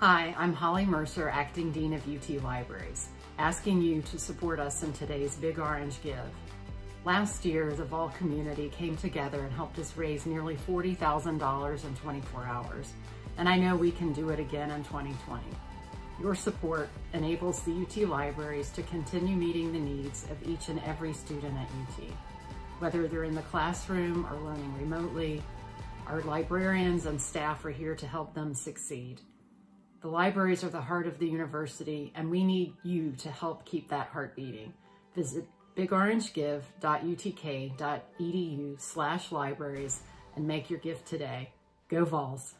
Hi, I'm Holly Mercer, Acting Dean of UT Libraries, asking you to support us in today's Big Orange Give. Last year, the Vol community came together and helped us raise nearly $40,000 in 24 hours, and I know we can do it again in 2020. Your support enables the UT Libraries to continue meeting the needs of each and every student at UT. Whether they're in the classroom or learning remotely, our librarians and staff are here to help them succeed. The libraries are the heart of the university, and we need you to help keep that heart beating. Visit bigorangegive.utk.edu slash libraries and make your gift today. Go Vols!